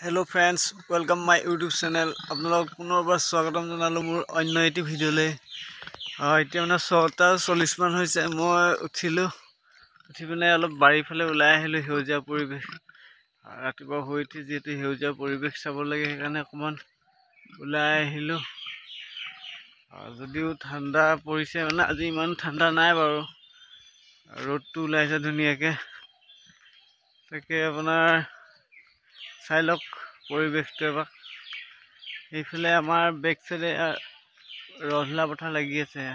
Hello' friends welcome my YouTube channel আপোনালোকক পুনৰবাৰ স্বাগতম জনালোঁ মোৰ অন্য এটি ভিডিঅ'লৈ। এতিয়া মানে ছটা চল্লিছমান হৈছে। মই উঠিলোঁ। উঠি পিনে অলপ বাৰীৰ ফালে ওলাই আহিলোঁ সেউজীয়া পৰিৱেশ। ৰাতিপুৱা শুই উঠি যিহেতু সেউজীয়া পৰিৱেশ চাব লাগে সেইকাৰণে অকণমান ওলাই আহিলোঁ। যদিও ঠাণ্ডা পৰিছে মানে আজি ইমান ঠাণ্ডা নাই বাৰু। ৰ'দটো ওলাইছে ধুনীয়াকৈ। তাকে আপোনাৰ চাই লওক পৰিৱেশটো এবাৰ সেইফালে আমাৰ বেক চাইডে ৰধলা পথাৰ লাগি আছে।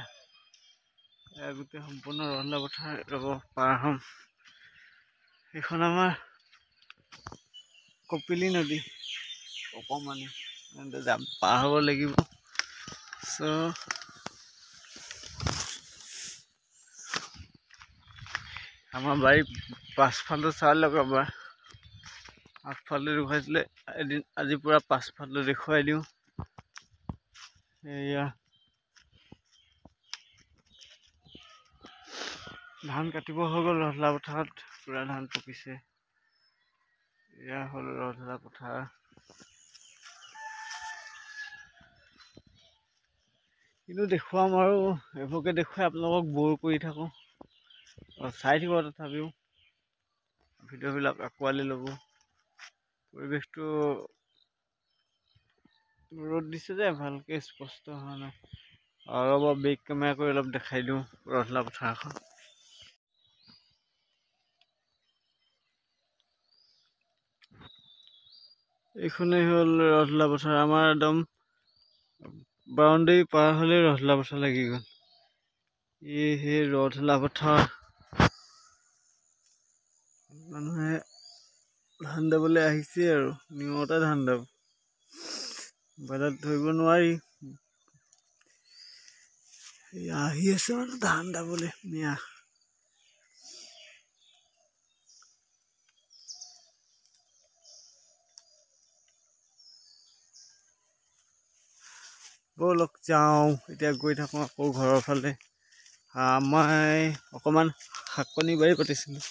গোটেই সম্পূৰ্ণ ৰধলা পথাৰ ৰ'ব পাৰ হ'ম। সেইখন আমাৰ কপিলি নদী। অকণমানি যাম পাৰ হ'ব লাগিব। চ' আমাৰ বাৰীৰ পাছফালটো চাই লওক এবাৰ আগফালে দেখুৱাইছিলে এদিন আজি পূৰা পাছফালে দেখুৱাই দিওঁ। এয়া। ধান কাটিব হৈ গ'ল ৰধলা পথাৰত পূৰা ধান পকিছে। এয়া হ'ল ৰধলা পথাৰ। কিন্তু দেখুৱাম আৰু এইবোৰকে দেখুৱাই আপোনালোকক ব'ৰ কৰি থাকোঁ। চাই থাকিব তথাপিও। ভিডিঅ'বিলাক আঁকোৱালি ল'ব। পৰিৱেশটো ৰ'দ দিছে যে ভালকৈ স্পষ্ট হোৱা নাই। আৰু অলপ বেক কেমেৰা কৰি অলপ দেখাই দিওঁ ৰধলা পথাৰখন এইখনেই হ'ল ৰধলা পথাৰ। আমাৰ একদম বাউণ্ডেৰী পাৰ হ'লেই ৰধলা পথাৰ লাগি গ'ল। এই সেই ৰধলা পথাৰ। মানুহে ধান দাবলৈ আহিছে আৰু নিয়ৰতে ধান দাব মোবাইলত ধৰিব নোৱাৰি। আহি আছে মানে ধান দাবলৈ মিয়া ব'লক যাওঁ এতিয়া গৈ থাকোঁ আকৌ ঘৰৰ ফালে। মই অকণমান শাকনি বাৰী পাতিছিলোঁ।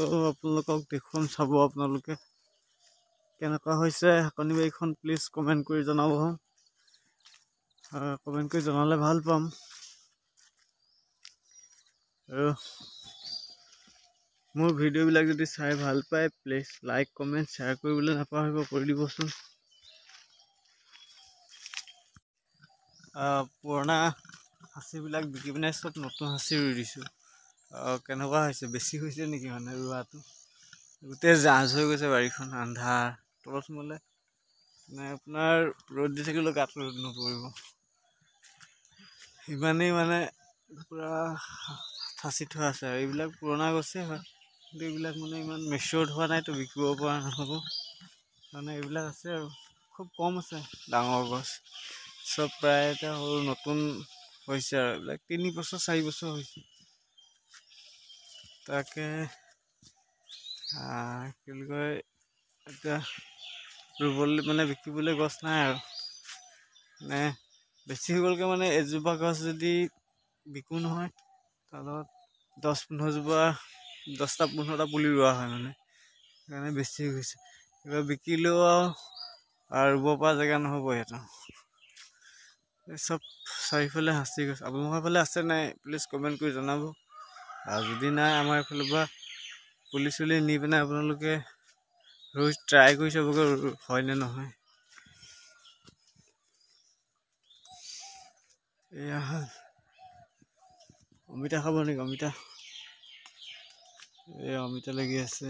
আপোনালোকক দেখুৱাম চাব আপোনালোকে। কেনেকুৱা হৈছে শাকনি বাৰীখন প্লিজ কমেণ্ট কৰি জনাব। কমেণ্ট কৰি জনালে ভাল পাম। আৰু মোৰ ভিডিঅ'বিলাক যদি চাই ভাল পায় প্লিজ লাইক কমেণ্ট শ্বেয়াৰ কৰিবলৈ নাপাহৰিব কৰি দিবচোন। পুৰণা সাঁচিবিলাক বিকি পিনে চব নতুন সাঁচি ৰুই দিছোঁ। কেনেকুৱা হৈছে? বেছি হৈছে নেকি মানে ৰোৱাটো? গোটেই জাঁজ হৈ গৈছে বাৰীখন আন্ধাৰ তলত সোমালে। মানে আপোনাৰ ৰ'দ দি থাকিলেও গাত ৰ'দ নপৰিব। ইমানেই মানে পূৰা সাঁচি থোৱা আছে আৰু এইবিলাক পুৰণা গছেই হয় কিন্তু এইবিলাক মানে ইমান মেচিয়ৰ্ড হোৱা নাইতো বিকিব পৰা নহ'ব মানে এইবিলাক আছে আৰু খুব কম আছে ডাঙৰ গছ চব প্ৰায় এতিয়া সৰু নতুন হৈছে আৰু এইবিলাক তিনি বছৰ চাৰি বছৰ হৈছে তাকে কি বুলি কয় এতিয়া ৰুবলৈ মানে বিকিবলৈ গছ নাই আৰু। মানে বেছি হৈ গ'লগৈ মানে এজোপা গছ যদি বিকো নহয় তাৰ লগত দহ পোন্ধৰজোপা দহটা পোন্ধৰটা পুলি ৰোৱা হয় মানে। সেইকাৰণে বেছি হৈ গৈছে। এইবাৰ বিকিলেও আৰু ৰুব পৰা জেগা নহ'ব সিহঁতৰ চব চাৰিওফালে সাঁচি গৈছে। আপোনালোকৰ ফালে আছে নাই প্লিজ কমেণ্ট কৰি জনাব। আৰু যদি নাই আমাৰ এইফালৰ পৰা পুলি চুলি নি পিনে আপোনালোকে ৰুই ট্ৰাই কৰি চাবগৈ হয়নে নহয়? এয়া অমিতা খাব নেকি অমিতা? এই অমিতা লাগি আছে।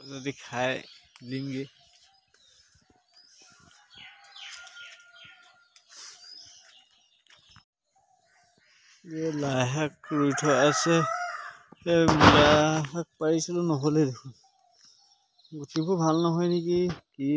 যদি খাই দিমগৈ। লাই শাক ৰুই থোৱা আছে। লাই শাক পাৰিছিলোঁ নহ'লে দেখোন। গুটিবোৰ ভাল নহয় নেকি? কি